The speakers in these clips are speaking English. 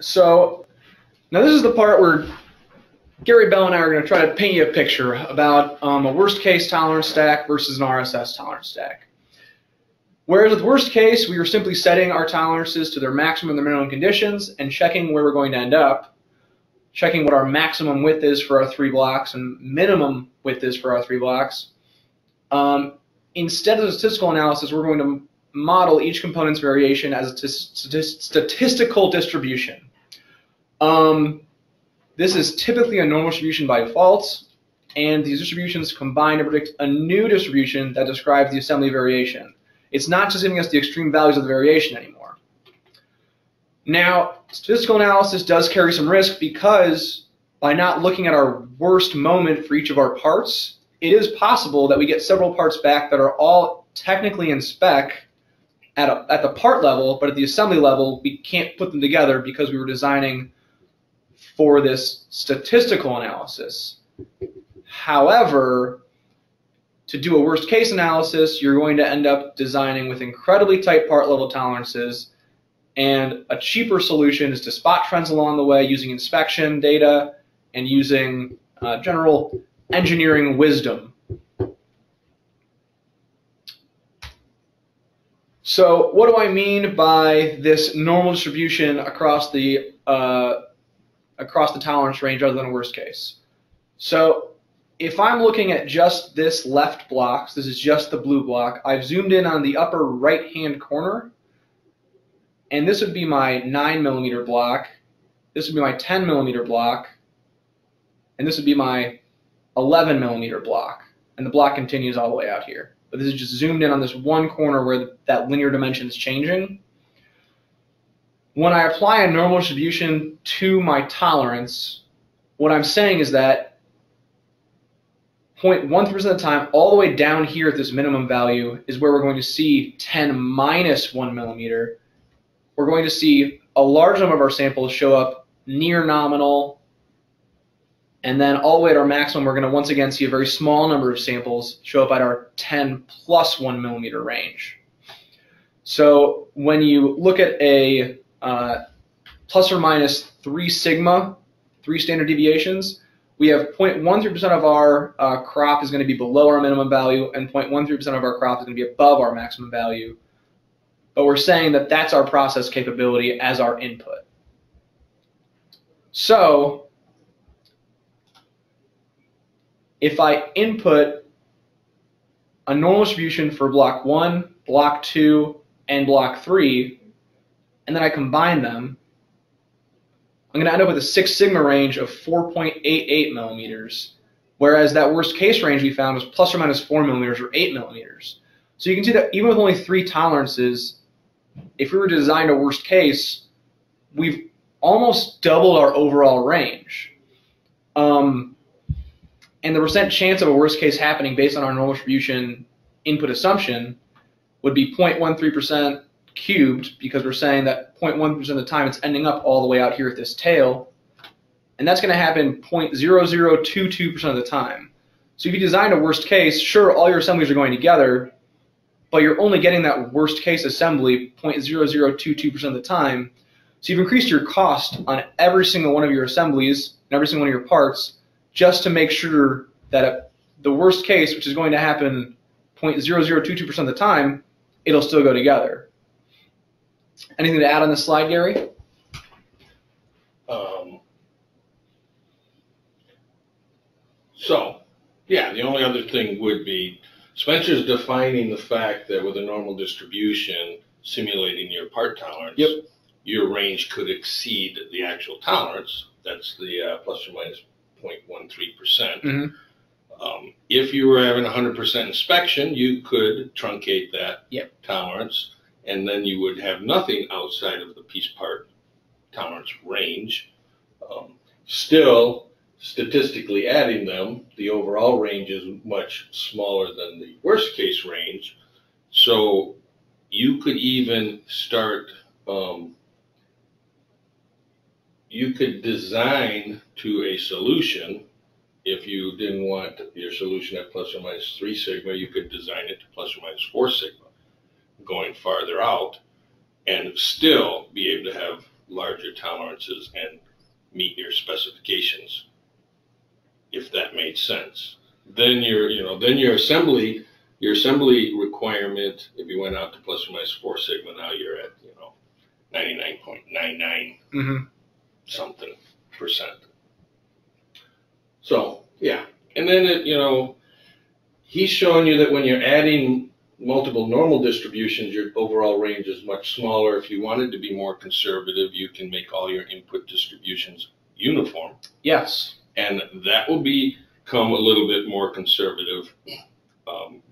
So now this is the part where Gary Bell and I are going to try to paint you a picture about um, a worst case tolerance stack versus an RSS tolerance stack. Whereas with worst case, we were simply setting our tolerances to their maximum and their minimum conditions and checking where we're going to end up, checking what our maximum width is for our three blocks and minimum width is for our three blocks. Um, instead of statistical analysis, we're going to model each component's variation as a statistical distribution. Um, this is typically a normal distribution by default, and these distributions combine to predict a new distribution that describes the assembly variation. It's not just giving us the extreme values of the variation anymore. Now, statistical analysis does carry some risk because by not looking at our worst moment for each of our parts, it is possible that we get several parts back that are all technically in spec at, a, at the part level, but at the assembly level, we can't put them together because we were designing for this statistical analysis. However, to do a worst case analysis, you're going to end up designing with incredibly tight part level tolerances. And a cheaper solution is to spot trends along the way using inspection data and using uh, general engineering wisdom. So what do I mean by this normal distribution across the uh, across the tolerance range other than a worst case? So if I'm looking at just this left block, so this is just the blue block, I've zoomed in on the upper right hand corner, and this would be my 9 millimeter block, this would be my 10 millimeter block, and this would be my 11 millimeter block. And the block continues all the way out here. But this is just zoomed in on this one corner where that linear dimension is changing. When I apply a normal distribution to my tolerance, what I'm saying is that 0.13% of the time, all the way down here at this minimum value is where we're going to see 10 minus 1 millimeter. We're going to see a large number of our samples show up near nominal. And then all the way at our maximum, we're going to once again see a very small number of samples show up at our 10 plus 1 millimeter range. So when you look at a uh, plus or minus 3 sigma, 3 standard deviations, we have 0.13% of our uh, crop is going to be below our minimum value and 0.13% of our crop is going to be above our maximum value. But we're saying that that's our process capability as our input. So if I input a normal distribution for block 1, block 2, and block 3, and then I combine them, I'm going to end up with a Six Sigma range of 4.88 millimeters, whereas that worst case range we found was plus or minus 4 millimeters or 8 millimeters. So you can see that even with only three tolerances, if we were to design a worst case, we've almost doubled our overall range. Um, and the percent chance of a worst case happening based on our normal distribution input assumption would be 0.13% cubed because we're saying that 0.1% of the time it's ending up all the way out here at this tail. And that's going to happen 0.0022% of the time. So if you design a worst case, sure, all your assemblies are going together, but you're only getting that worst case assembly 0.0022% of the time. So you've increased your cost on every single one of your assemblies and every single one of your parts just to make sure that the worst case, which is going to happen 0.0022% of the time, it'll still go together. Anything to add on the slide, Gary? Um, so, yeah, the only other thing would be Spencer's defining the fact that with a normal distribution simulating your part tolerance, yep. your range could exceed the actual tolerance. That's the uh, plus or minus 0.13%. percent mm hmm um, if you were having 100% inspection, you could truncate that yep. tolerance and then you would have nothing outside of the piece part tolerance range. Um, still, statistically adding them, the overall range is much smaller than the worst case range. So you could even start, um, you could design to a solution. If you didn't want your solution at plus or minus three sigma, you could design it to plus or minus four sigma going farther out and still be able to have larger tolerances and meet your specifications, if that made sense. Then your, you know, then your assembly, your assembly requirement, if you went out to plus or minus four sigma, now you're at, you know, ninety-nine point nine nine hmm something percent. So, yeah. And then, it, you know, he's showing you that when you're adding multiple normal distributions, your overall range is much smaller. If you wanted to be more conservative, you can make all your input distributions uniform. Yes. And that will become a little bit more conservative. Um,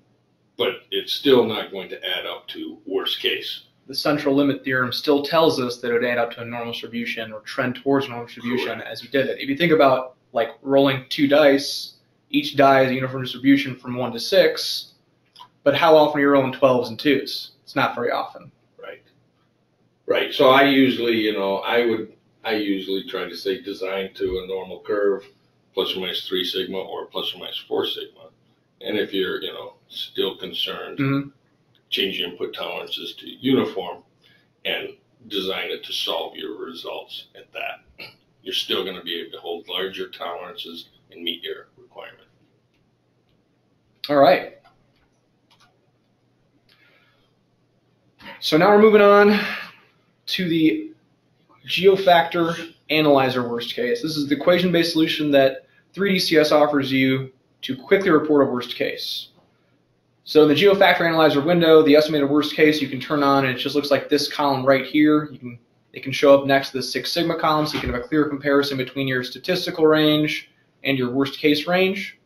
but it's still not going to add up to worst case. The central limit theorem still tells us that it would add up to a normal distribution or trend towards normal distribution Correct. as you did it. If you think about like rolling two dice, each die is a uniform distribution from one to six, but how often are you rolling 12s and twos? It's not very often. Right. Right. So I usually, you know, I would, I usually try to say design to a normal curve, plus or minus three sigma or plus or minus four sigma. And if you're, you know, still concerned, Mhm. change your input tolerances to uniform and design it to solve your results at that. You're still going to be able to hold larger tolerances and meet your requirement. All right. So now we're moving on to the geofactor analyzer worst case. This is the equation-based solution that 3DCS offers you to quickly report a worst case. So in the geofactor analyzer window, the estimated worst case you can turn on, and it just looks like this column right here. You can it can show up next to the Six Sigma column, so you can have a clear comparison between your statistical range and your worst case range.